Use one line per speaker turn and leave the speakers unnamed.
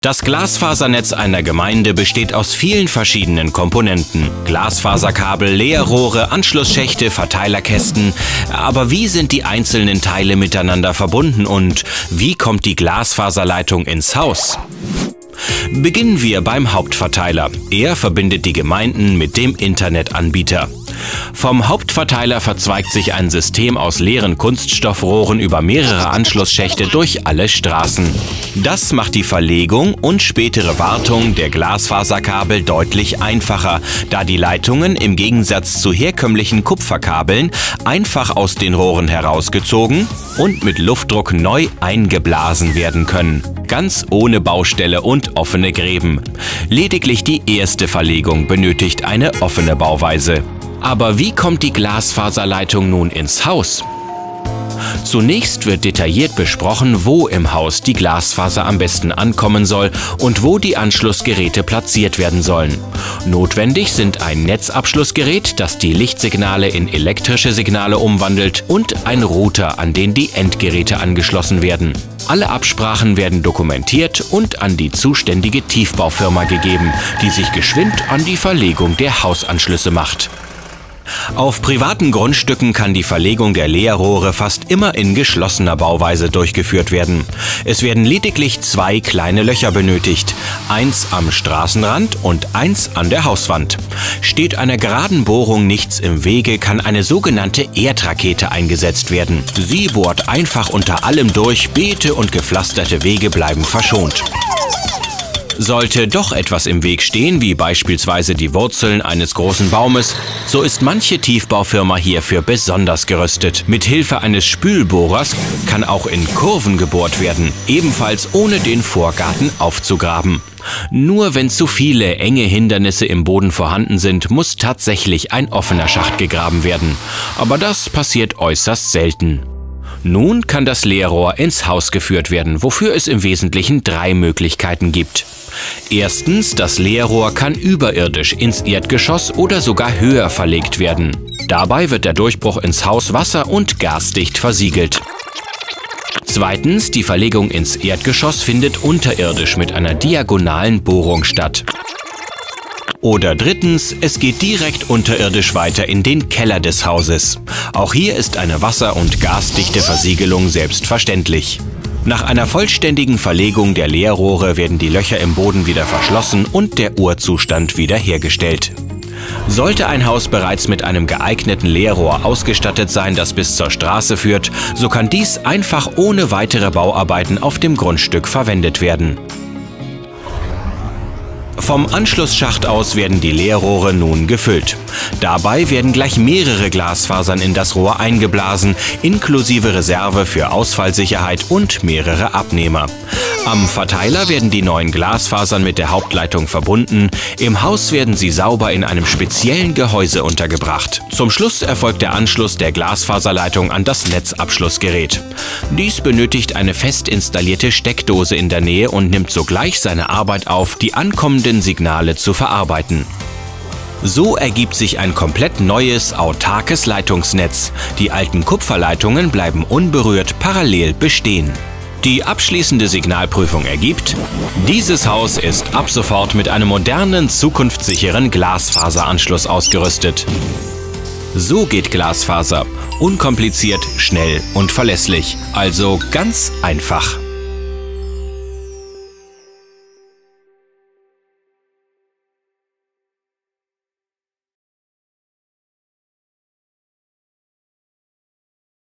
Das Glasfasernetz einer Gemeinde besteht aus vielen verschiedenen Komponenten. Glasfaserkabel, Leerrohre, Anschlussschächte, Verteilerkästen. Aber wie sind die einzelnen Teile miteinander verbunden und wie kommt die Glasfaserleitung ins Haus? Beginnen wir beim Hauptverteiler. Er verbindet die Gemeinden mit dem Internetanbieter. Vom Hauptverteiler verzweigt sich ein System aus leeren Kunststoffrohren über mehrere Anschlussschächte durch alle Straßen. Das macht die Verlegung und spätere Wartung der Glasfaserkabel deutlich einfacher, da die Leitungen im Gegensatz zu herkömmlichen Kupferkabeln einfach aus den Rohren herausgezogen und mit Luftdruck neu eingeblasen werden können. Ganz ohne Baustelle und offene Gräben. Lediglich die erste Verlegung benötigt eine offene Bauweise. Aber wie kommt die Glasfaserleitung nun ins Haus? Zunächst wird detailliert besprochen, wo im Haus die Glasfaser am besten ankommen soll und wo die Anschlussgeräte platziert werden sollen. Notwendig sind ein Netzabschlussgerät, das die Lichtsignale in elektrische Signale umwandelt und ein Router, an den die Endgeräte angeschlossen werden. Alle Absprachen werden dokumentiert und an die zuständige Tiefbaufirma gegeben, die sich geschwind an die Verlegung der Hausanschlüsse macht. Auf privaten Grundstücken kann die Verlegung der Leerrohre fast immer in geschlossener Bauweise durchgeführt werden. Es werden lediglich zwei kleine Löcher benötigt, eins am Straßenrand und eins an der Hauswand. Steht einer geraden Bohrung nichts im Wege, kann eine sogenannte Erdrakete eingesetzt werden. Sie bohrt einfach unter allem durch, Beete und gepflasterte Wege bleiben verschont. Sollte doch etwas im Weg stehen, wie beispielsweise die Wurzeln eines großen Baumes, so ist manche Tiefbaufirma hierfür besonders gerüstet. Mit Hilfe eines Spülbohrers kann auch in Kurven gebohrt werden, ebenfalls ohne den Vorgarten aufzugraben. Nur wenn zu viele enge Hindernisse im Boden vorhanden sind, muss tatsächlich ein offener Schacht gegraben werden. Aber das passiert äußerst selten. Nun kann das Leerrohr ins Haus geführt werden, wofür es im Wesentlichen drei Möglichkeiten gibt. Erstens, das Leerrohr kann überirdisch ins Erdgeschoss oder sogar höher verlegt werden. Dabei wird der Durchbruch ins Haus wasser- und gasdicht versiegelt. Zweitens, die Verlegung ins Erdgeschoss findet unterirdisch mit einer diagonalen Bohrung statt. Oder drittens, es geht direkt unterirdisch weiter in den Keller des Hauses. Auch hier ist eine wasser- und gasdichte Versiegelung selbstverständlich. Nach einer vollständigen Verlegung der Leerrohre werden die Löcher im Boden wieder verschlossen und der Urzustand wiederhergestellt. Sollte ein Haus bereits mit einem geeigneten Leerrohr ausgestattet sein, das bis zur Straße führt, so kann dies einfach ohne weitere Bauarbeiten auf dem Grundstück verwendet werden. Vom Anschlussschacht aus werden die Leerrohre nun gefüllt. Dabei werden gleich mehrere Glasfasern in das Rohr eingeblasen, inklusive Reserve für Ausfallsicherheit und mehrere Abnehmer. Am Verteiler werden die neuen Glasfasern mit der Hauptleitung verbunden. Im Haus werden sie sauber in einem speziellen Gehäuse untergebracht. Zum Schluss erfolgt der Anschluss der Glasfaserleitung an das Netzabschlussgerät. Dies benötigt eine fest installierte Steckdose in der Nähe und nimmt sogleich seine Arbeit auf, die ankommenden Signale zu verarbeiten. So ergibt sich ein komplett neues, autarkes Leitungsnetz. Die alten Kupferleitungen bleiben unberührt parallel bestehen. Die abschließende Signalprüfung ergibt, dieses Haus ist ab sofort mit einem modernen, zukunftssicheren Glasfaseranschluss ausgerüstet. So geht Glasfaser. Unkompliziert, schnell und verlässlich. Also ganz einfach.